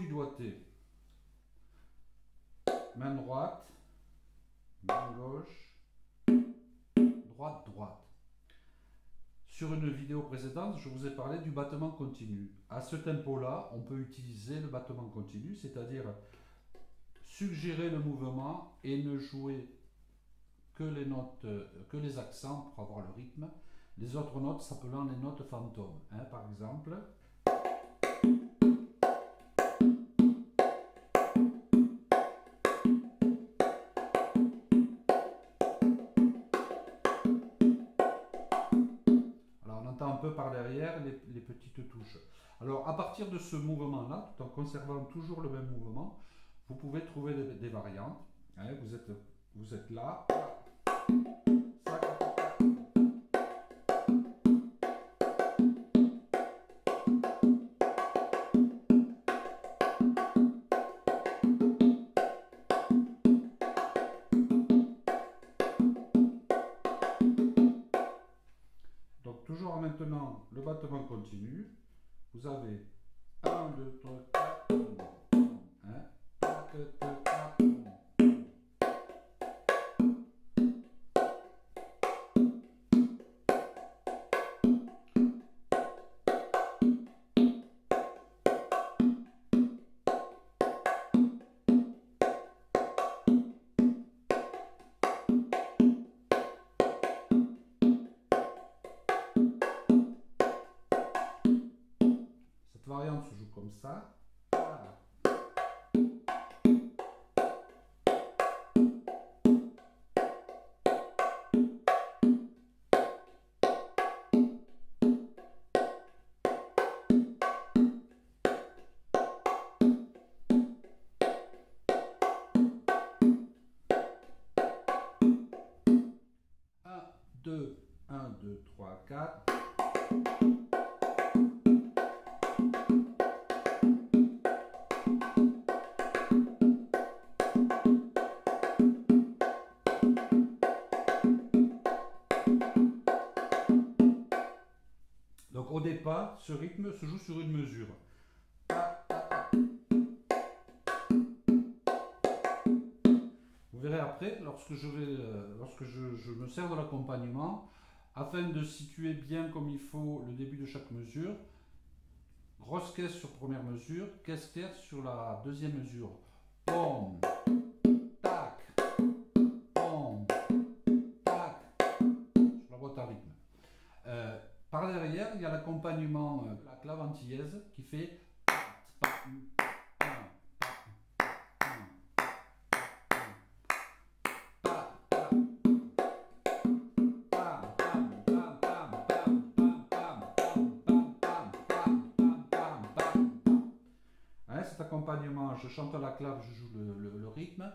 du doigté, main droite, main gauche, droite, droite. Sur une vidéo précédente, je vous ai parlé du battement continu. À ce tempo-là, on peut utiliser le battement continu, c'est-à-dire suggérer le mouvement et ne jouer que les notes, que les accents pour avoir le rythme. Les autres notes s'appelant les notes fantômes. Hein, par exemple, par derrière les, petites touches. Alors à partir de ce mouvement-là, tout en conservant toujours le même mouvement, vous pouvez trouver des, variantes. Hein, vous, êtes, vous êtes là. Maintenant le battement continue. Vous avez 1, 2, 3, 4, 1, 4, 4, comme ça. Deux, un, deux, trois, quatre. Départ, ce rythme se joue sur une mesure. Vous verrez après, lorsque je, vais, euh, lorsque je, me sers de l'accompagnement, afin de situer bien comme il faut le début de chaque mesure, grosse caisse sur première mesure, caisse claire sur la deuxième mesure. Il y a l'accompagnement de la clave antillaise qui fait cet accompagnement, je chante la clave, je joue le, rythme.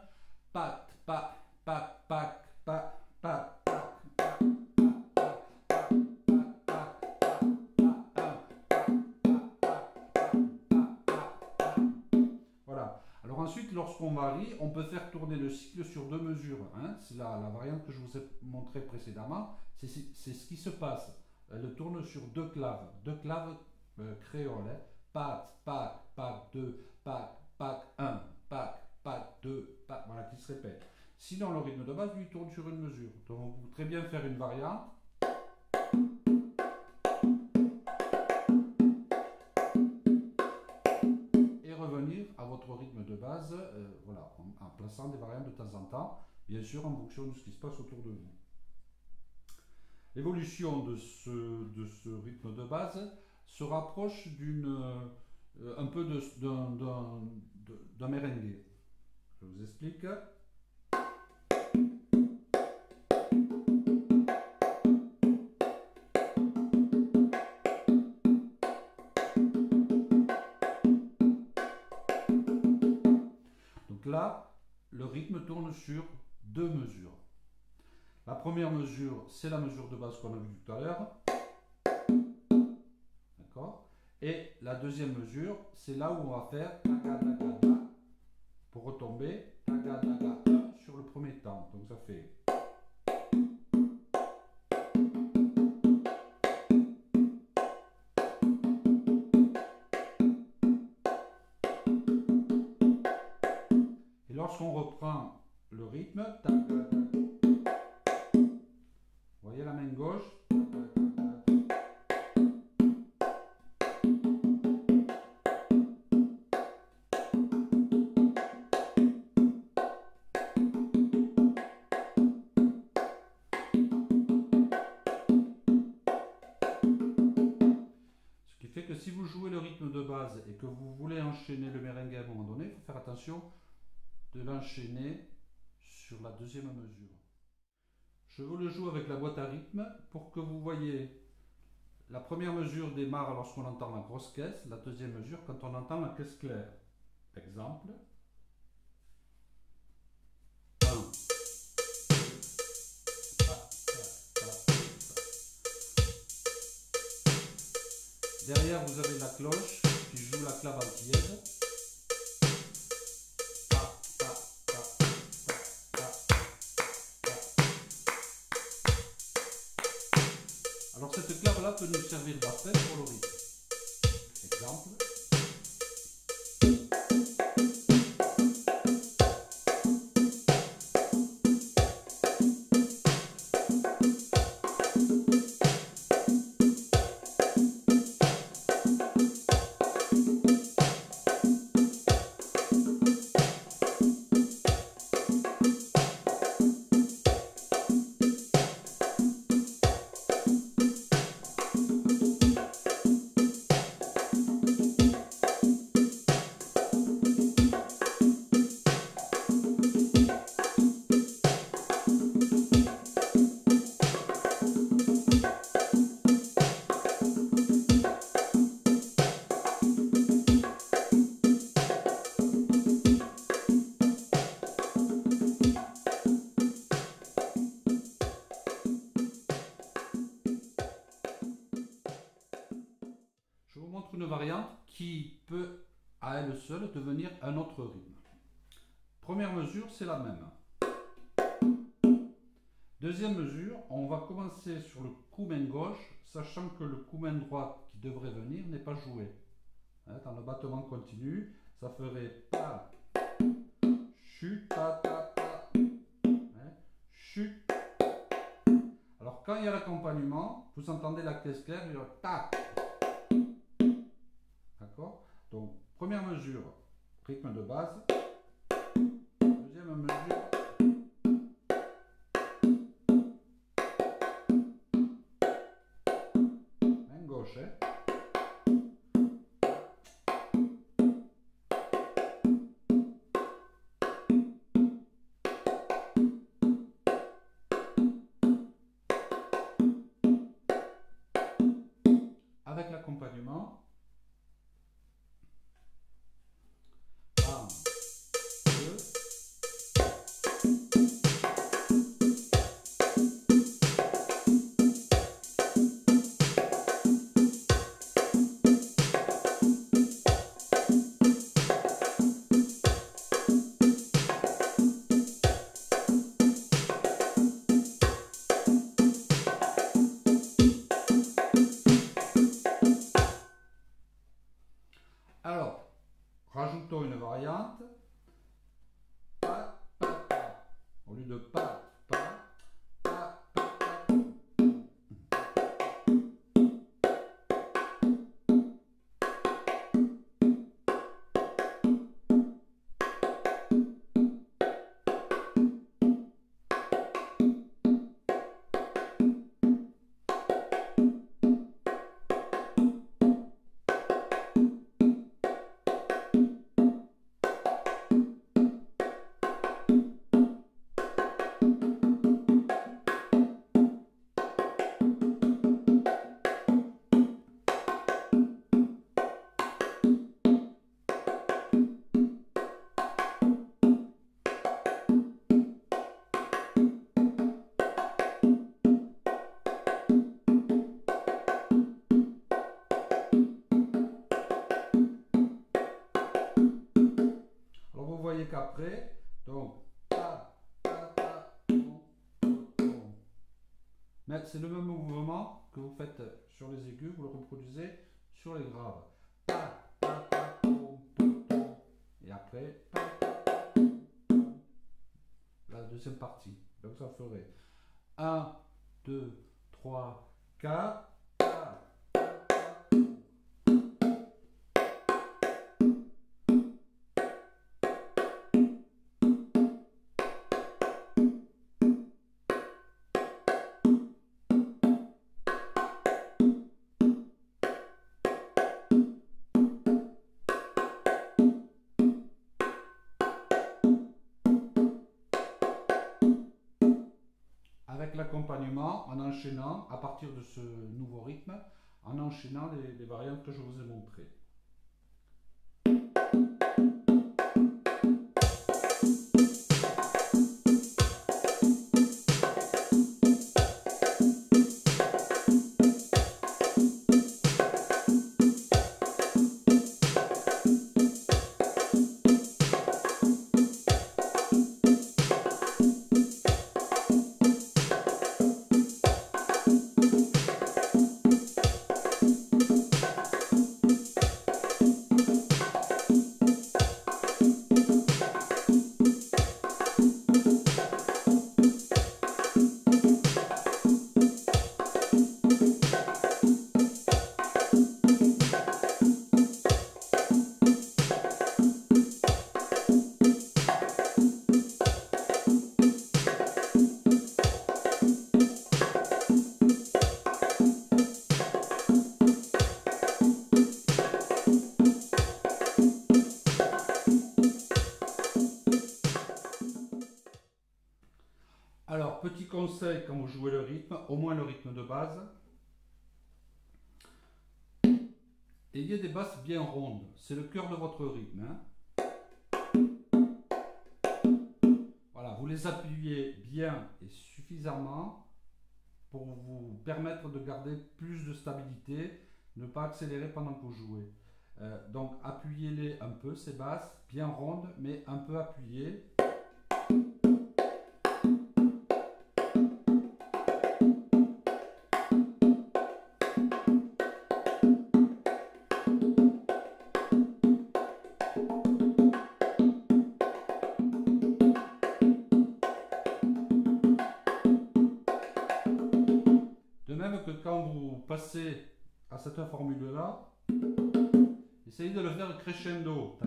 On peut faire tourner le cycle sur deux mesures. Hein. C'est la, variante que je vous ai montré précédemment. C'est ce qui se passe. Elle tourne sur deux claves, deux claves euh, créoles. Hein. Pat, pat, pat 2, pat, pat 1, pat, pat 2, pat, voilà, qui se répète. Sinon, le rythme de base, lui, tourne sur une mesure. Donc, vous pouvez très bien faire une variante. Rythme de base, euh, voilà, en, plaçant des variantes de temps en temps, bien sûr en fonction de ce qui se passe autour de vous. L'évolution de ce, de ce rythme de base se rapproche d'une euh, un peu d'un merengue. Je vous explique. Le rythme tourne sur deux mesures. La première mesure, c'est la mesure de base qu'on a vue tout à l'heure. D'accord? Et la deuxième mesure, c'est là où on va faire pour retomber lorsqu'on reprend le rythme, vous voyez la main gauche. Ce qui fait que si vous jouez le rythme de base et que vous voulez enchaîner le merengue à un moment donné, il faut faire attention de l'enchaîner sur la deuxième mesure. Je vous le joue avec la boîte à rythme pour que vous voyez la première mesure démarre lorsqu'on entend la grosse caisse, la deuxième mesure quand on entend la caisse claire. Exemple. 1, Derrière, vous avez la cloche qui joue la clave Alors cette clave-là peut nous servir d'appel pour le. Exemple. Une variante qui peut à elle seule devenir un autre rythme. Première mesure, c'est la même. Deuxième mesure, on va commencer sur le coup main gauche, sachant que le coup main droite qui devrait venir n'est pas joué. Hein, dans le battement continu, ça ferait pa, chut, ta, ta, ta, hein, chut. Alors quand il y a l'accompagnement, vous entendez la caisse claire, il y a tac. Donc, première mesure, rythme de base. Deuxième mesure. Donc ta, ta, c'est le même mouvement que vous faites sur les aigus, vous le reproduisez sur les graves. Et après, la deuxième partie. Donc ça ferait 1, 2, 3, 4. L'accompagnement, en enchaînant, à partir de ce nouveau rythme, en enchaînant les variantes que je vous ai montrées. Conseil quand vous jouez le rythme, au moins le rythme de base. Ayez des basses bien rondes, c'est le cœur de votre rythme. hein. Voilà, vous les appuyez bien et suffisamment pour vous permettre de garder plus de stabilité, ne pas accélérer pendant que vous jouez. Euh, donc appuyez-les un peu, ces basses, bien rondes, mais un peu appuyées. À cette formule-là, essayez de le faire crescendo.